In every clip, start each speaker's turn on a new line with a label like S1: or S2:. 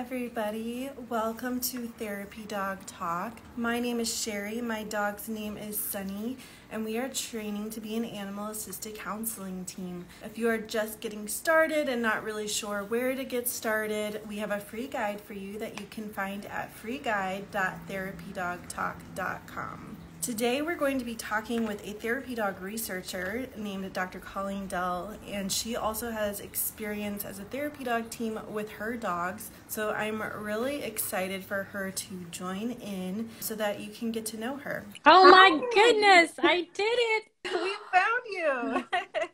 S1: everybody. Welcome to Therapy Dog Talk. My name is Sherrie. My dog's name is Sunny, and we are training to be an animal assisted counseling team. If you are just getting started and not really sure where to get started, we have a free guide for you that you can find at freeguide.therapydogtalk.com. Today, we're going to be talking with a therapy dog researcher named Dr. Colleen Dell, and she also has experience as a therapy dog team with her dogs. So, I'm really excited for her to join in so that you can get to know her.
S2: Oh my goodness, I did it!
S1: We found you!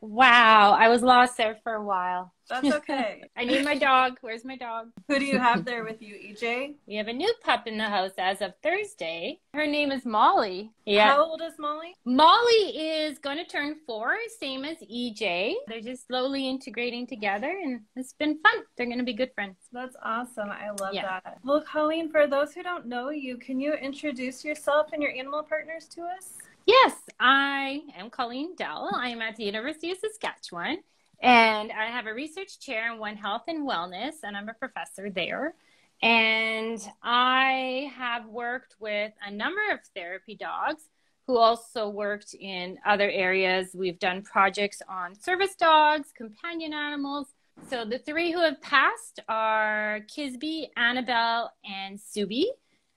S2: wow, I was lost there for a while.
S1: That's okay.
S2: I need my dog. Where's my dog?
S1: Who do you have there with you, EJ?
S2: We have a new pup in the house as of Thursday. Her name is Molly.
S1: Yeah. How old is Molly?
S2: Molly is going to turn four, same as EJ. They're just slowly integrating together, and it's been fun. They're going to be good friends.
S1: That's awesome. I love yeah. that. Well, Colleen, for those who don't know you, can you introduce yourself and your animal partners to us?
S2: Yes, I am Colleen Dell. I am at the University of Saskatchewan and I have a research chair in One Health and Wellness, and I'm a professor there. And I have worked with a number of therapy dogs who also worked in other areas. We've done projects on service dogs, companion animals. So the three who have passed are Kisby, Annabelle, and Subi.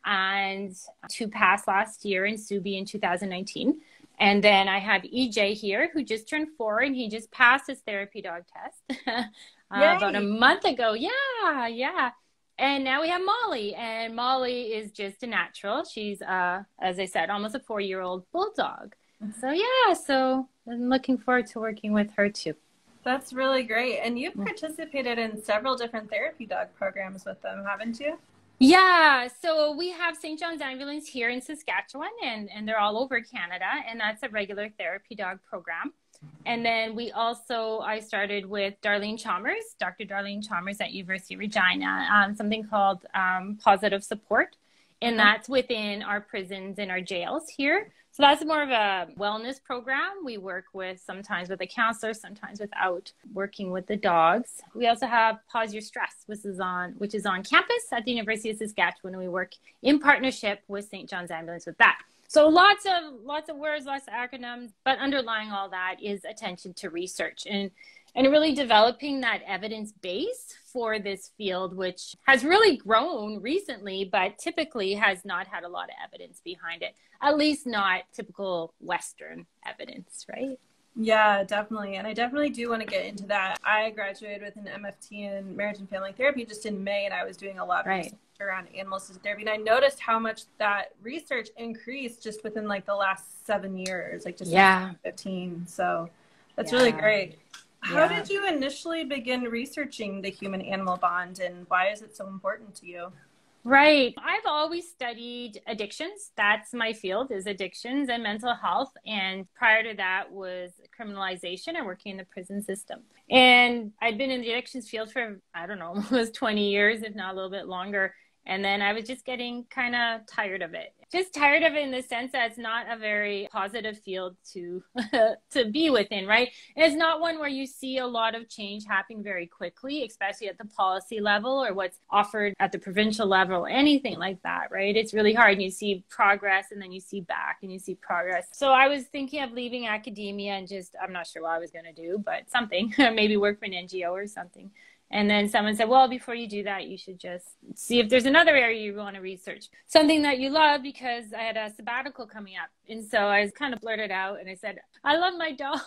S2: And two passed last year and Subi in 2019. And then I have EJ here who just turned four and he just passed his therapy dog test uh, about a month ago. Yeah, yeah. And now we have Molly, and Molly is just a natural. She's, uh, as I said, almost a four year old bulldog. So, yeah, so I'm looking forward to working with her too.
S1: That's really great. And you've participated in several different therapy dog programs with them, haven't you?
S2: Yeah, so we have St. John's Ambulance here in Saskatchewan, and, and they're all over Canada, and that's a regular therapy dog program. And then we also, I started with Darlene Chalmers, Dr. Darlene Chalmers at University of Regina, um, something called um, PAWSitive Support, and that's within our prisons and our jails here. So that's more of a wellness program. We work with sometimes with a counselor, sometimes without working with the dogs. We also have PAWS Your Stress, which is on which is on campus at the University of Saskatchewan, we work in partnership with St. John's Ambulance with that. So lots of lots of words, lots of acronyms, but underlying all that is attention to research and and really developing that evidence base for this field, which has really grown recently, but typically has not had a lot of evidence behind it, at least not typical Western evidence, right?
S1: Yeah, definitely. And I definitely do want to get into that. I graduated with an MFT in marriage and family therapy just in May, and I was doing a lot of right. research around animal assisted therapy. And I noticed how much that research increased just within like the last seven years, like just
S2: yeah.
S1: 15. So that's yeah. really great. How yeah. did you initially begin researching the human animal bond and why is it so important to you?
S2: Right. I've always studied addictions. That's my field is addictions and mental health. And prior to that was criminalization and working in the prison system. And I'd been in the addictions field for, I don't know, almost 20 years, if not a little bit longer. And then I was just getting kind of tired of it. Just tired of it in the sense that it's not a very positive field to to be within, right? And it's not one where you see a lot of change happening very quickly, especially at the policy level or what's offered at the provincial level, anything like that, right? It's really hard. And you see progress and then you see back and you see progress. So I was thinking of leaving academia and just I'm not sure what I was going to do, but something, maybe work for an NGO or something. And then someone said, well, before you do that, you should just see if there's another area you want to research. Something that you love because I had a sabbatical coming up. And so I was kind of blurted out and I said, I love my dogs.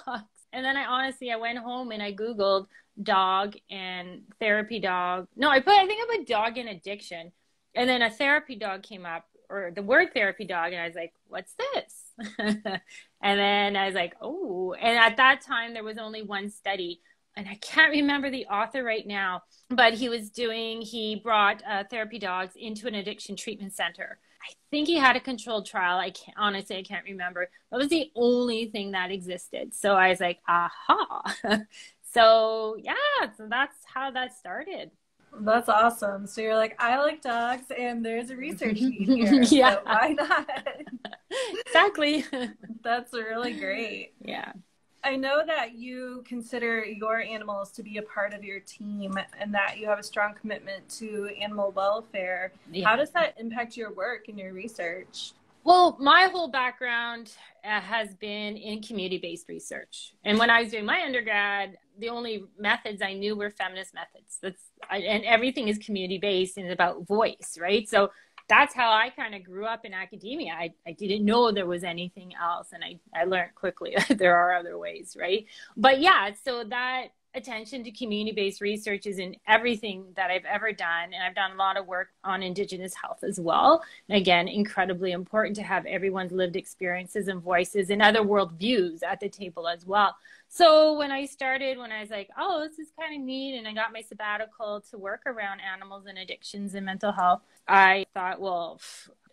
S2: And then I honestly, I went home and I Googled dog and therapy dog. No, I put, I think I put dog and addiction. And then a therapy dog came up or the word therapy dog. And I was like, what's this? and then I was like, oh, and at that time there was only one study and I can't remember the author right now, but he was doing, he brought uh, therapy dogs into an addiction treatment center. I think he had a controlled trial. I can't, honestly, I can't remember. That was the only thing that existed. So I was like, aha. so yeah, so that's how that started.
S1: That's awesome. So you're like, I like dogs, and there's a research need here. yeah. So why not?
S2: exactly.
S1: That's really great.
S2: Yeah.
S1: I know that you consider your animals to be a part of your team and that you have a strong commitment to animal welfare. Yeah. How does that impact your work and your research?
S2: Well, my whole background uh, has been in community based research. And when I was doing my undergrad, the only methods I knew were feminist methods. That's I, and everything is community based and about voice, right? So that's how I kind of grew up in academia. I, I didn't know there was anything else. And I, I learned quickly that there are other ways, right? But yeah, so that attention to community based research is in everything that I've ever done. And I've done a lot of work on Indigenous health as well. And again, incredibly important to have everyone's lived experiences and voices and other world views at the table as well. So when I started, when I was like, oh, this is kind of neat, and I got my sabbatical to work around animals and addictions and mental health, I thought, well,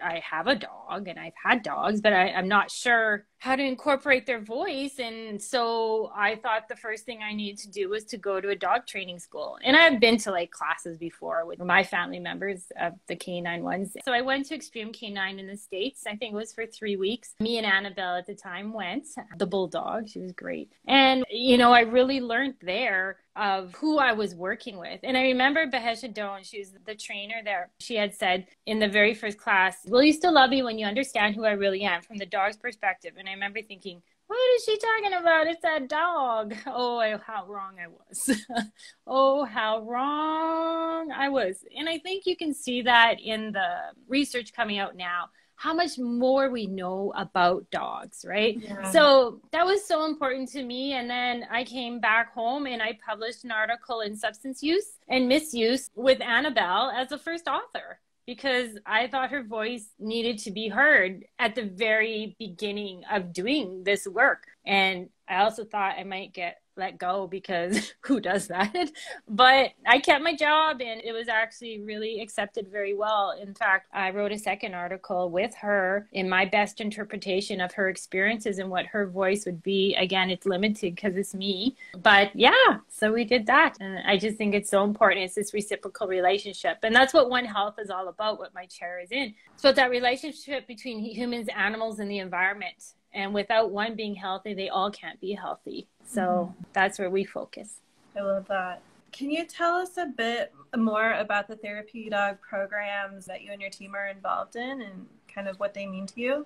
S2: I have a dog and I've had dogs, but I, am not sure how to incorporate their voice. And so I thought the first thing I needed to do was to go to a dog training school. And I've been to like classes before with my family members of the canine ones. So I went to Extreme Canine in the States. I think it was for three weeks. Me and Annabelle at the time went, the bulldog. She was great. And, you know, I really learned there of who I was working with. And I remember Behesha Doan, she was the trainer there. She had said in the very first class, Will you still love me when you understand who I really am from the dog's perspective? And I remember thinking, what is she talking about? It's that dog. Oh, how wrong I was. oh, how wrong I was. And I think you can see that in the research coming out now how much more we know about dogs, right? Yeah. So that was so important to me. And then I came back home and I published an article in substance use and misuse with Annabelle as the first author because I thought her voice needed to be heard at the very beginning of doing this work. And I also thought I might get let go because who does that? But I kept my job and it was actually really accepted very well. In fact, I wrote a second article with her in my best interpretation of her experiences and what her voice would be. Again, it's limited because it's me. But yeah, so we did that. And I just think it's so important. It's this reciprocal relationship. And that's what One Health is all about, what my chair is in. So that relationship between humans, animals, and the environment. And without one being healthy, they all can't be healthy. So mm-hmm. that's where we focus.
S1: I love that. Can you tell us a bit more about the therapy dog programs that you and your team are involved in and kind of what they mean to you?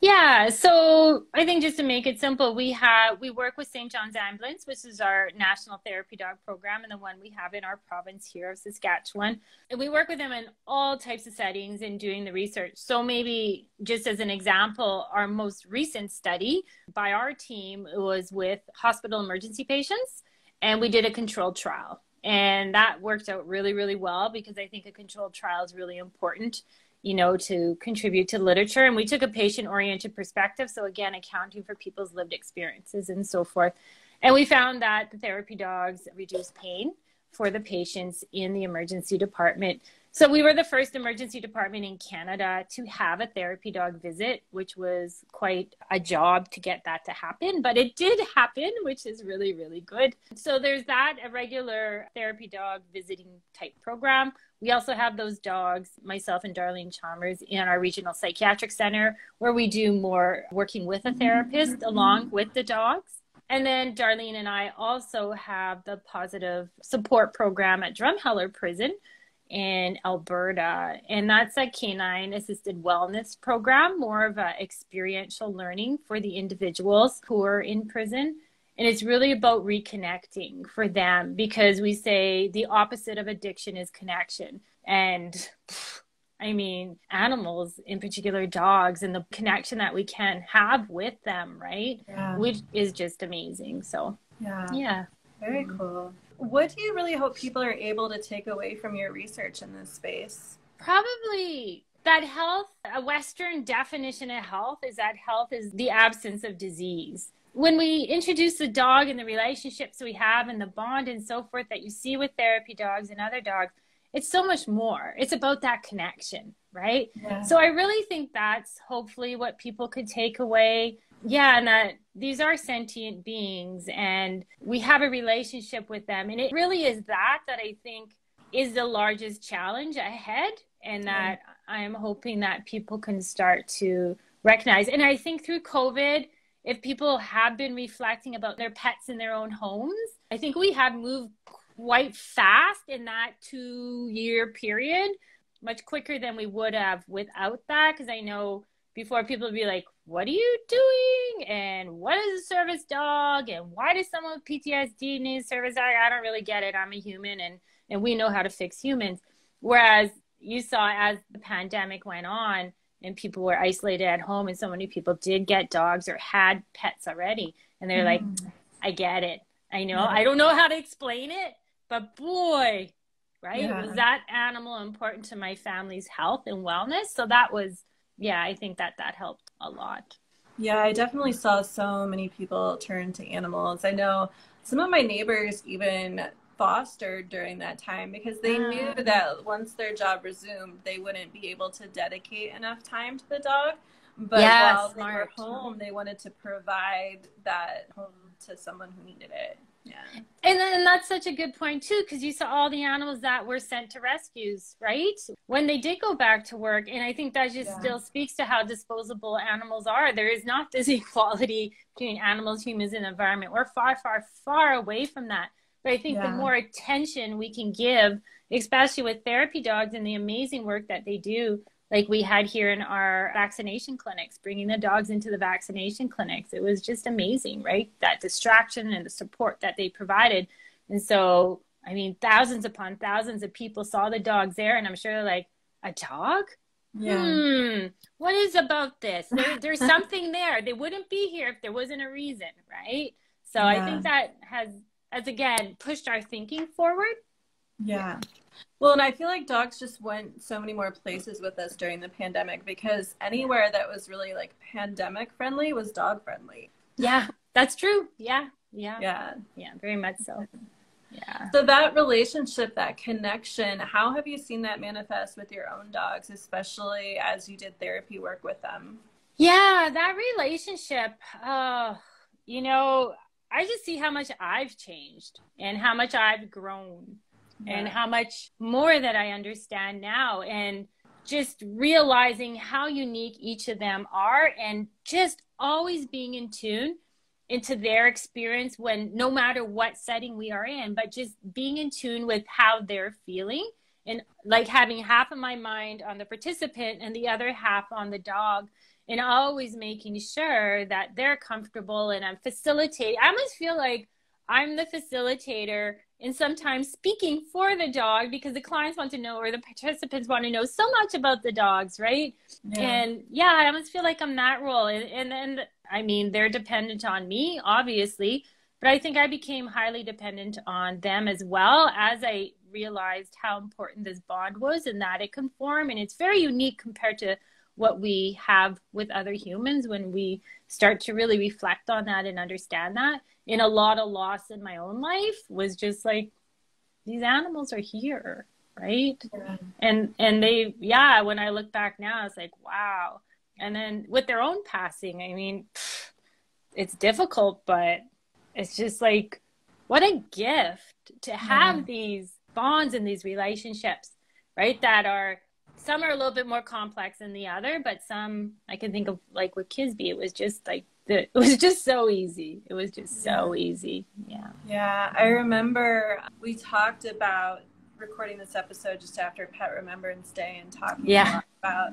S2: Yeah, so I think just to make it simple, we have we work with St. John's Ambulance, which is our national therapy dog program, and the one we have in our province here of Saskatchewan. And we work with them in all types of settings in doing the research. So maybe just as an example, our most recent study by our team was with hospital emergency patients, and we did a controlled trial. And that worked out really, really well because I think a controlled trial is really important you know, to contribute to literature. And we took a patient oriented perspective. So, again, accounting for people's lived experiences and so forth. And we found that the therapy dogs reduce pain for the patients in the emergency department. So, we were the first emergency department in Canada to have a therapy dog visit, which was quite a job to get that to happen, but it did happen, which is really, really good. So, there's that, a regular therapy dog visiting type program. We also have those dogs, myself and Darlene Chalmers, in our regional psychiatric center, where we do more working with a therapist along with the dogs. And then Darlene and I also have the PAWSitive Support program at Drumheller Prison in Alberta. And that's a canine assisted wellness program, more of a experiential learning for the individuals who are in prison. And it's really about reconnecting for them because we say the opposite of addiction is connection. And I mean, animals, in particular dogs, and the connection that we can have with them, right? Yeah. Which is just amazing. So,
S1: yeah. Yeah. Very mm-hmm. cool. What do you really hope people are able to take away from your research in this space?
S2: Probably that health, a Western definition of health is that health is the absence of disease when we introduce the dog and the relationships we have and the bond and so forth that you see with therapy dogs and other dogs, it's so much more. It's about that connection, right? Yeah. So I really think that's hopefully what people could take away. Yeah, and that these are sentient beings and we have a relationship with them. And it really is that that I think is the largest challenge ahead and that I am hoping that people can start to recognize. And I think through COVID, if people have been reflecting about their pets in their own homes, I think we have moved quite fast in that two year period, much quicker than we would have without that. Because I know before people would be like, What are you doing? And what is a service dog? And why does someone with PTSD need a service dog? I don't really get it. I'm a human and, and we know how to fix humans. Whereas you saw as the pandemic went on, and people were isolated at home and so many people did get dogs or had pets already and they're mm. like i get it i know yeah. i don't know how to explain it but boy right yeah. was that animal important to my family's health and wellness so that was yeah i think that that helped a lot
S1: yeah i definitely saw so many people turn to animals i know some of my neighbors even fostered during that time because they knew ah. that once their job resumed, they wouldn't be able to dedicate enough time to the dog. But yeah, while smart. they were home, they wanted to provide that home to someone who needed it. Yeah.
S2: And then that's such a good point too, because you saw all the animals that were sent to rescues, right? When they did go back to work. And I think that just yeah. still speaks to how disposable animals are. There is not this equality between animals, humans, and environment. We're far, far, far away from that. But I think yeah. the more attention we can give, especially with therapy dogs and the amazing work that they do, like we had here in our vaccination clinics, bringing the dogs into the vaccination clinics, it was just amazing, right? That distraction and the support that they provided. And so, I mean, thousands upon thousands of people saw the dogs there, and I'm sure they're like, a dog? Yeah. Hmm, what is about this? There, there's something there. They wouldn't be here if there wasn't a reason, right? So yeah. I think that has has again pushed our thinking forward.
S1: Yeah. Well, and I feel like dogs just went so many more places with us during the pandemic because anywhere that was really like pandemic friendly was dog friendly.
S2: Yeah, that's true. Yeah. Yeah.
S1: Yeah.
S2: Yeah, very much so. Yeah.
S1: So that relationship, that connection, how have you seen that manifest with your own dogs, especially as you did therapy work with them?
S2: Yeah, that relationship. Oh, you know, I just see how much I've changed and how much I've grown and how much more that I understand now and just realizing how unique each of them are and just always being in tune into their experience when no matter what setting we are in but just being in tune with how they're feeling and like having half of my mind on the participant and the other half on the dog and always making sure that they're comfortable and I'm facilitating. I almost feel like I'm the facilitator and sometimes speaking for the dog because the clients want to know or the participants want to know so much about the dogs, right? Yeah. And yeah, I almost feel like I'm that role. And, and I mean, they're dependent on me, obviously, but I think I became highly dependent on them as well as I realized how important this bond was and that it can form. And it's very unique compared to what we have with other humans when we start to really reflect on that and understand that in a lot of loss in my own life was just like these animals are here right yeah. and and they yeah when i look back now it's like wow and then with their own passing i mean it's difficult but it's just like what a gift to have yeah. these bonds and these relationships right that are some are a little bit more complex than the other, but some I can think of like with Kisby, it was just like it was just so easy. It was just so easy. Yeah.
S1: Yeah. I remember we talked about recording this episode just after Pet Remembrance Day and talking yeah. about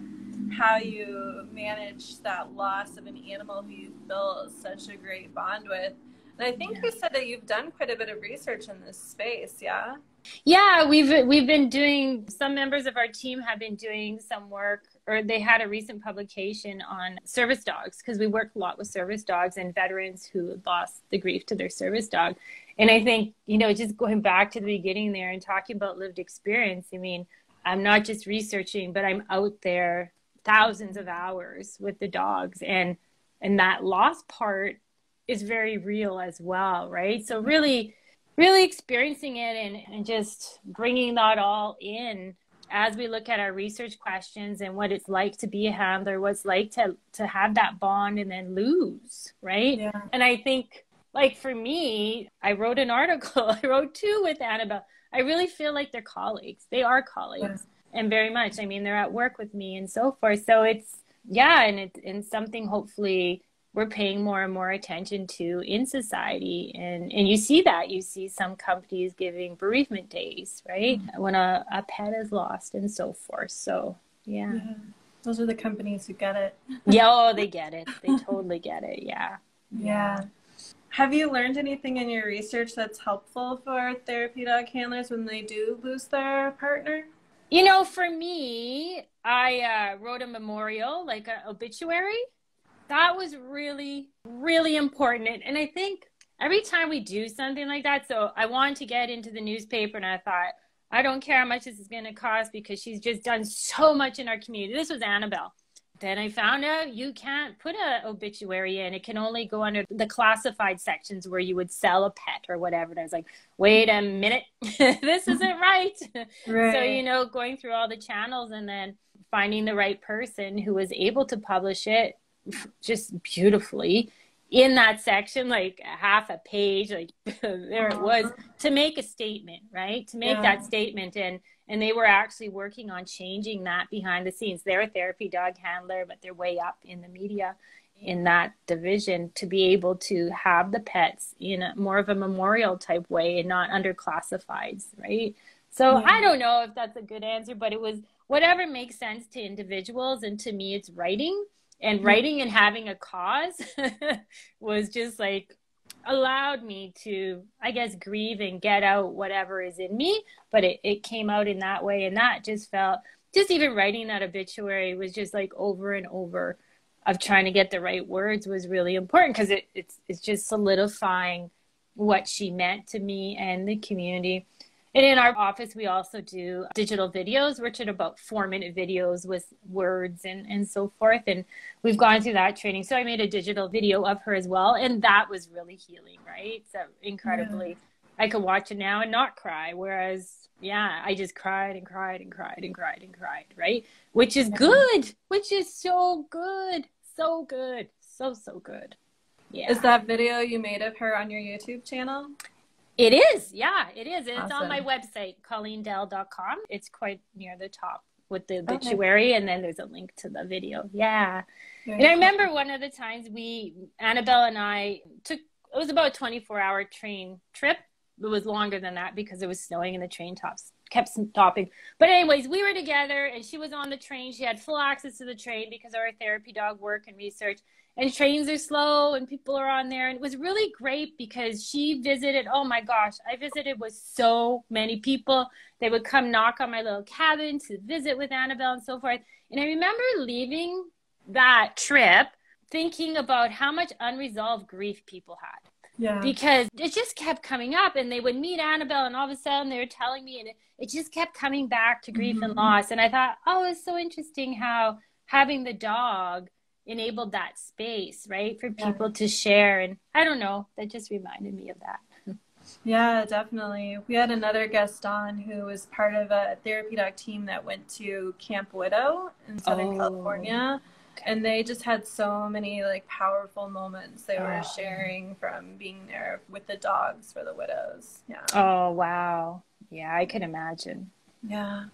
S1: how you manage that loss of an animal who you've built such a great bond with. And I think yeah. you said that you've done quite a bit of research in this space, yeah?
S2: Yeah, we've we've been doing some members of our team have been doing some work or they had a recent publication on service dogs because we work a lot with service dogs and veterans who lost the grief to their service dog. And I think, you know, just going back to the beginning there and talking about lived experience, I mean, I'm not just researching, but I'm out there thousands of hours with the dogs and and that loss part is very real as well, right? So really really experiencing it and, and just bringing that all in as we look at our research questions and what it's like to be a handler, what's like to to have that bond and then lose, right? Yeah. And I think like for me, I wrote an article, I wrote two with Annabelle. I really feel like they're colleagues. They are colleagues. Yeah. And very much. I mean, they're at work with me and so forth. So it's yeah, and it's and something hopefully we're paying more and more attention to in society and and you see that you see some companies giving bereavement days right mm-hmm. when a, a pet is lost and so forth so yeah. yeah.
S1: those are the companies who get it
S2: yeah oh they get it they totally get it yeah.
S1: yeah. yeah have you learned anything in your research that's helpful for therapy dog handlers when they do lose their partner
S2: you know for me i uh, wrote a memorial like an obituary that was really, really important. And I think every time we do something like that, so I wanted to get into the newspaper and I thought, I don't care how much this is going to cost because she's just done so much in our community. This was Annabelle. Then I found out you can't put an obituary in. It can only go under the classified sections where you would sell a pet or whatever. And I was like, wait a minute, this isn't right. right. So, you know, going through all the channels and then finding the right person who was able to publish it just beautifully in that section, like half a page, like there it was, uh-huh. to make a statement, right? To make yeah. that statement. And and they were actually working on changing that behind the scenes. They're a therapy dog handler, but they're way up in the media in that division to be able to have the pets in a more of a memorial type way and not under classifieds, right? So yeah. I don't know if that's a good answer, but it was whatever makes sense to individuals. And to me, it's writing and mm-hmm. writing and having a cause was just like allowed me to i guess grieve and get out whatever is in me. But it, it came out in that way. And that just felt just even writing that obituary was just like over and over of trying to get the right words was really important because it, it's it's just solidifying what she meant to me and the community and in our office, we also do digital videos, which are about four minute videos with words and, and so forth. And we've gone through that training. So I made a digital video of her as well. And that was really healing, right? So incredibly, yeah. I could watch it now and not cry. Whereas, yeah, I just cried and cried and cried and cried and cried, right? Which is good, which is so good, so good, so, so good.
S1: Yeah. Is that video you made of her on your YouTube channel?
S2: It is. Yeah, it is. It's awesome. on my website, colleendell.com. It's quite near the top with the obituary, okay. and then there's a link to the video. Yeah. Very and I remember one of the times we, Annabelle and I, took, it was about a 24 hour train trip. It was longer than that because it was snowing and the train tops kept stopping. But anyways, we were together and she was on the train. She had full access to the train because of our therapy dog work and research and trains are slow and people are on there. And it was really great because she visited, oh my gosh, I visited with so many people. They would come knock on my little cabin to visit with Annabelle and so forth. And I remember leaving that trip thinking about how much unresolved grief people had. Yeah. Because it just kept coming up, and they would meet Annabelle, and all of a sudden they were telling me, and it, it just kept coming back to grief mm-hmm. and loss. And I thought, oh, it's so interesting how having the dog enabled that space, right, for people yeah. to share. And I don't know, that just reminded me of that.
S1: Yeah, definitely. We had another guest on who was part of a therapy dog team that went to Camp Widow in Southern oh. California. And they just had so many like powerful moments they were oh. sharing from being there with the dogs for the widows. Yeah.
S2: Oh, wow. Yeah, I can imagine.
S1: Yeah.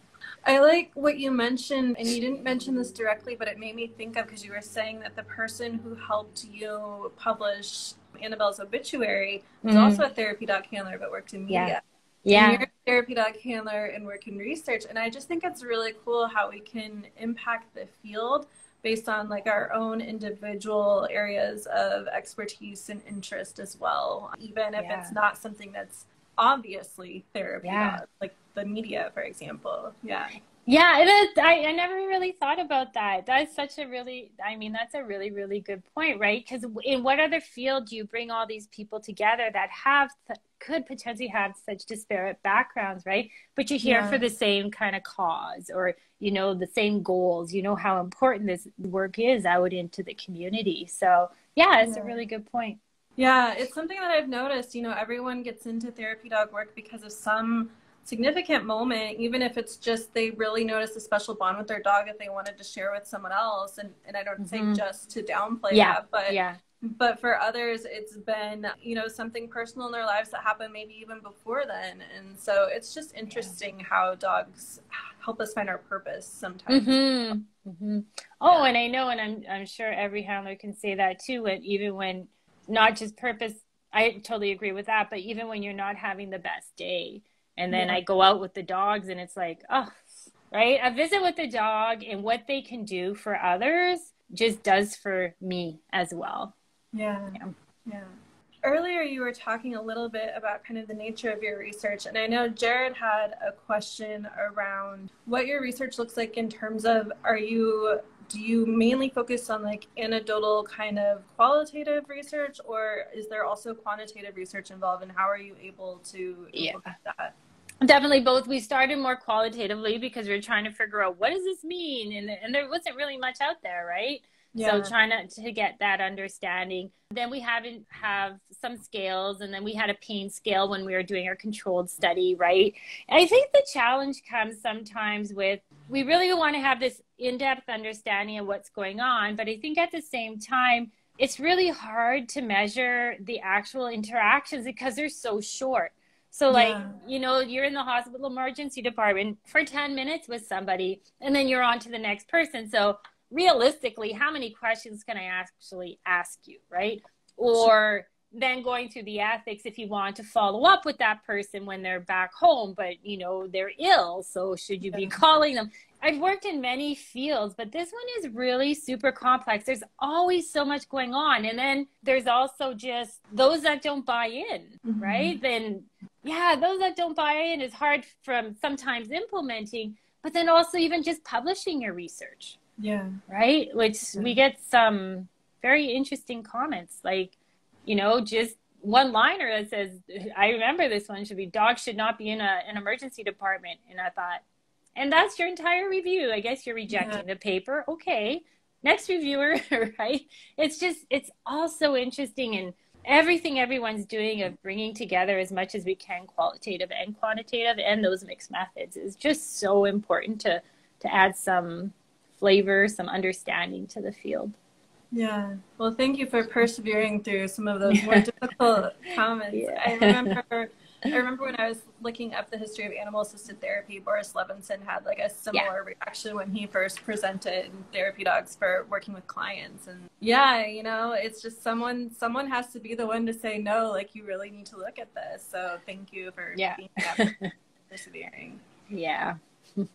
S1: I like what you mentioned, and you didn't mention this directly, but it made me think of because you were saying that the person who helped you publish Annabelle's obituary was mm-hmm. also a therapy dog handler, but worked in media.
S2: Yeah.
S1: And you're a therapy dog handler and work in research. And I just think it's really cool how we can impact the field based on like our own individual areas of expertise and interest as well, even if yeah. it's not something that's obviously therapy yeah. dog, like the media, for example. Yeah.
S2: Yeah, it is. I, I never really thought about that. That's such a really, I mean, that's a really, really good point, right? Because in what other field do you bring all these people together that have, could potentially have such disparate backgrounds, right? But you're here yeah. for the same kind of cause or, you know, the same goals. You know how important this work is out into the community. So, yeah, it's yeah. a really good point.
S1: Yeah, it's something that I've noticed. You know, everyone gets into therapy dog work because of some significant moment, even if it's just they really notice a special bond with their dog that they wanted to share with someone else. And, and I don't mm-hmm. say just to downplay yeah. that, but
S2: yeah.
S1: but for others it's been you know something personal in their lives that happened maybe even before then and so it's just interesting yeah. how dogs help us find our purpose sometimes
S2: mm-hmm. Mm-hmm. oh yeah. and i know and I'm, I'm sure every handler can say that too and even when not just purpose i totally agree with that but even when you're not having the best day and then yeah. i go out with the dogs and it's like oh right a visit with the dog and what they can do for others just does for me as well
S1: yeah. Yeah. yeah. Earlier, you were talking a little bit about kind of the nature of your research, and I know Jared had a question around what your research looks like in terms of are you do you mainly focus on like anecdotal kind of qualitative research, or is there also quantitative research involved, and how are you able to
S2: yeah. that? Definitely both. We started more qualitatively because we are trying to figure out what does this mean, and and there wasn't really much out there, right? Yeah. So trying to, to get that understanding. Then we haven't have some scales, and then we had a pain scale when we were doing our controlled study, right? And I think the challenge comes sometimes with we really want to have this in-depth understanding of what's going on, but I think at the same time it's really hard to measure the actual interactions because they're so short. So like, yeah. you know, you're in the hospital emergency department for 10 minutes with somebody and then you're on to the next person. So realistically, how many questions can I actually ask you, right? Or then going through the ethics if you want to follow up with that person when they're back home, but you know, they're ill. So should you be calling them? I've worked in many fields, but this one is really super complex. There's always so much going on. And then there's also just those that don't buy in, mm-hmm. right? Then, yeah, those that don't buy in is hard from sometimes implementing, but then also even just publishing your research,
S1: yeah.
S2: Right? Which yeah. we get some very interesting comments like, you know, just one liner that says, I remember this one should be dogs should not be in a, an emergency department. And I thought, and that's your entire review. I guess you're rejecting yeah. the paper. Okay. Next reviewer, right? It's just, it's all so interesting and everything everyone's doing of bringing together as much as we can qualitative and quantitative and those mixed methods is just so important to to add some flavor, some understanding to the field.
S1: Yeah. Well, thank you for persevering through some of those more difficult comments. Yeah. I remember I remember when I was looking up the history of animal assisted therapy, Boris Levinson had like a similar yeah. reaction when he first presented therapy dogs for working with clients. And yeah, you know, it's just someone someone has to be the one to say no, like you really need to look at this. So thank you for
S2: yeah.
S1: persevering.
S2: Yeah.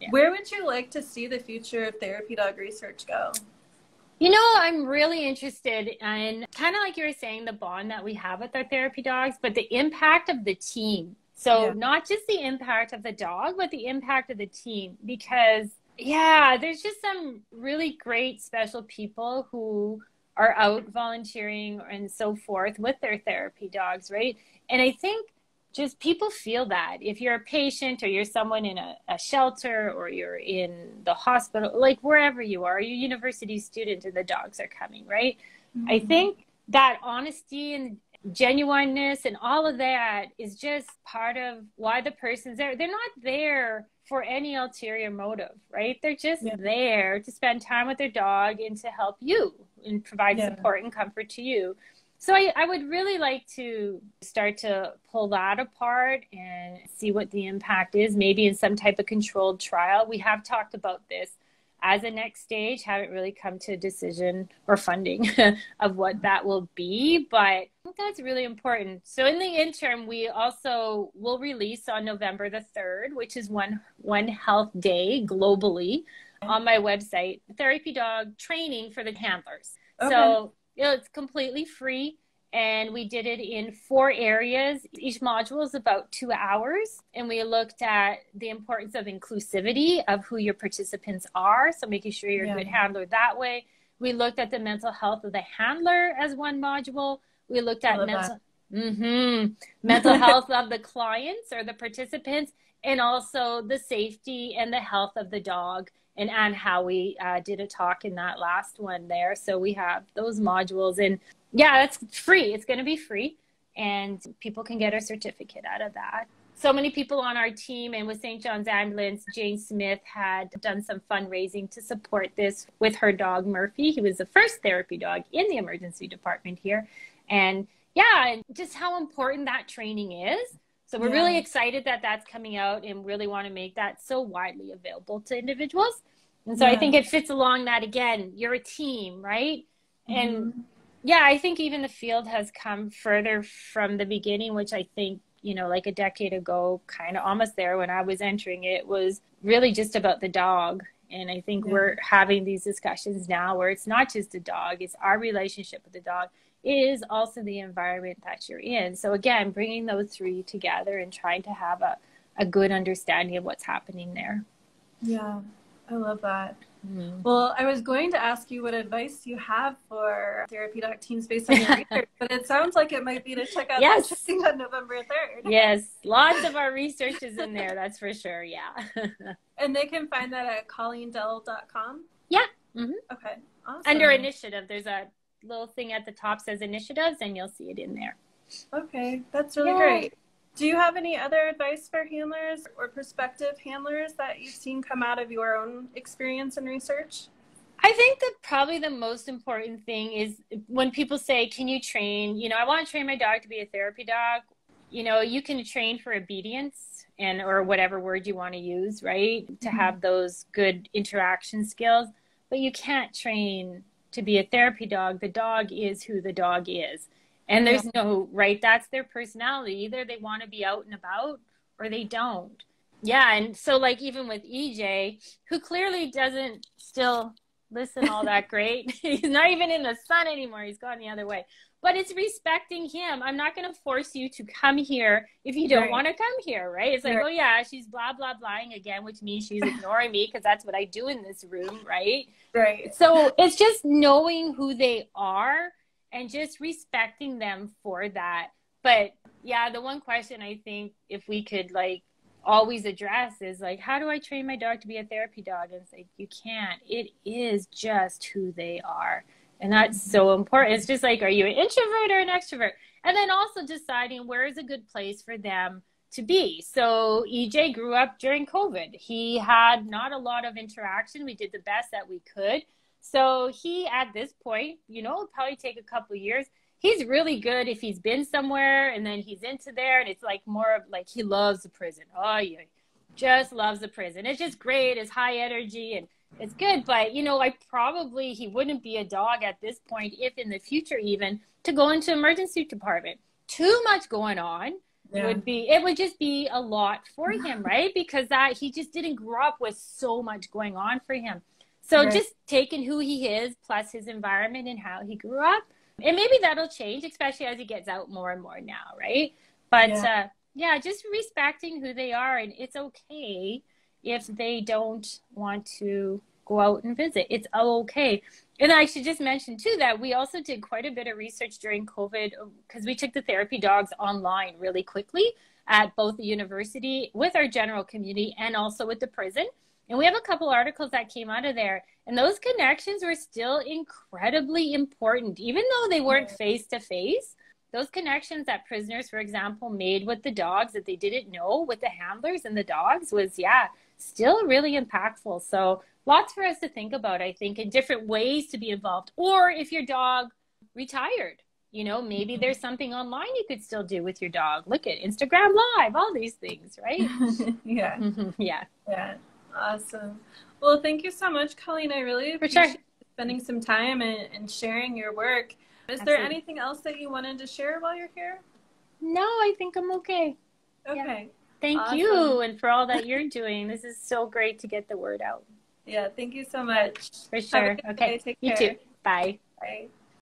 S1: Yeah. Where would you like to see the future of therapy dog research go?
S2: You know, I'm really interested in kind of like you were saying, the bond that we have with our therapy dogs, but the impact of the team. So, yeah. not just the impact of the dog, but the impact of the team. Because, yeah, there's just some really great special people who are out volunteering and so forth with their therapy dogs, right? And I think just people feel that if you're a patient or you're someone in a, a, shelter or you're in the hospital like wherever you are you're a university student and the dogs are coming right mm-hmm. i think that honesty and genuineness and all of that is just part of why the person's there they're not there for any ulterior motive right they're just yeah. there to spend time with their dog and to help you and provide yeah. support and comfort to you so I, I would really like to start to pull that apart and see what the impact is, maybe in some type of controlled trial. We have talked about this as a next stage, haven't really come to a decision or funding of what that will be, but that's really important. So in the interim, we also will release on November the 3rd, which is one one health day globally on my website, therapy dog training for the handlers. Okay. So you know, it's completely free and we did it in four areas. Each module is about two hours, and we looked at the importance of inclusivity of who your participants are. So making sure you're yeah. a good handler that way. We looked at the mental health of the handler as one module. We looked at mental mm-hmm, mental health of the clients or the participants, and also the safety and the health of the dog and Anne Howie uh, did a talk in that last one there. So we have those modules, and yeah, it's free. It's going to be free, and people can get a certificate out of that. so many people on our team and with St. John's Ambulance, Jane Smith had done some fundraising to support this with her dog Murphy. He was the first therapy dog in the emergency department here. And yeah, just how important that training is. So we're yeah. really excited that that's coming out and really want to make that so widely available to individuals. And so yeah. I think it fits along that again, you're a team, right? Mm-hmm. And yeah, I think even the field has come further from the beginning, which I think, you know, like a decade ago, kind of almost there when I was entering it, was really just about the dog. And I think yeah. we're having these discussions now where it's not just a dog, it's our relationship with the dog. It is also the environment that you're in. So, again, bringing those three together and trying to have a, a good understanding of what's happening there.
S1: Yeah, I love that. Mm-hmm. Well, I was going to ask you what advice you have for therapy dog teams based on your research, but it sounds like it might be to check out yes. that on November 3rd.
S2: yes, lots of our research is in there, that's for sure. Yeah.
S1: and they can find that at colleendell.com?
S2: Yeah. Mm-hmm.
S1: Okay. Awesome.
S2: Under initiative, there's a little thing at the top says initiatives, and you'll see it in there.
S1: Okay, that's really yeah. great. Do you have any other advice for handlers or prospective handlers that you've seen come out of your own experience and research?
S2: I think that probably the most important thing is when people say, Can you train? You know, I want to train my dog to be a therapy dog. You know, you can train for obedience and or whatever word you want to use, right? To mm-hmm. have those good interaction skills, but you can't train to be a therapy dog. The dog is who the dog is. And there's no right, that's their personality. Either they want to be out and about or they don't. Yeah, and so like even with EJ, who clearly doesn't still listen all that great. He's not even in the sun anymore. He's gone the other way. But it's respecting him. I'm not going to force you to come here if you don't right. want to come here, right? It's like, right. oh yeah, she's blah blah blahing again, which means she's ignoring me because that's what I do in this room, right?
S1: Right.
S2: So it's just knowing who they are and just respecting them for that. But yeah, the one question I think if we could like always address is like, how do I train my dog to be a therapy dog? And it's like, you can't. It is just who they are. And that's so important. It's just like, are you an introvert or an extrovert? And then also deciding where is a good place for them to be. So EJ grew up during COVID. He had not a lot of interaction. We did the best that we could. So he, at this point, you know, probably take a couple years. He's really good if he's been somewhere and then he's into there, and it's like more of like he loves the prison. Oh, yeah, just loves the prison. It's just great. It's high energy and it's good. But you know, like probably he wouldn't be a dog at this point, if in the future even to go into emergency department. Too much going on yeah. would be it would just be a lot for him, right? Because that he just didn't grow up with so much going on for him. So right. just taking who he is plus his environment and how he grew up. And maybe that'll change, especially as he gets out more and more now, right? But yeah, uh, yeah just respecting who they are. And it's okay if they don't want to go out and visit. It's okay. And I should just mention too that we also did quite a bit of research during COVID um, because we took the therapy dogs online really quickly at both the university with our general community and also with the prison. And we have a couple articles that came out of there. And those connections were still incredibly important, even though they weren't face to face. Those connections that prisoners, for example, made with the dogs that they didn't know with the handlers and the dogs was, yeah, still really impactful. So lots for us to think about, I think, in different ways to be involved. Or if your dog retired, you know, maybe mm-hmm. there's something online you could still do with your dog. Look at Instagram Live, all these things, right?
S1: yeah.
S2: yeah.
S1: Yeah. Awesome. Well, thank you so much, Colleen. I really appreciate sure. spending some time and, and, sharing your work. Is Absolutely. there anything else that you wanted to share while you're here?
S2: No, I think I'm okay.
S1: Okay.
S2: Yeah. Thank awesome. you and for all that you're doing. This is so great to get the word out.
S1: Yeah, thank you so much.
S2: For sure. Okay. You too. Bye.
S1: Bye.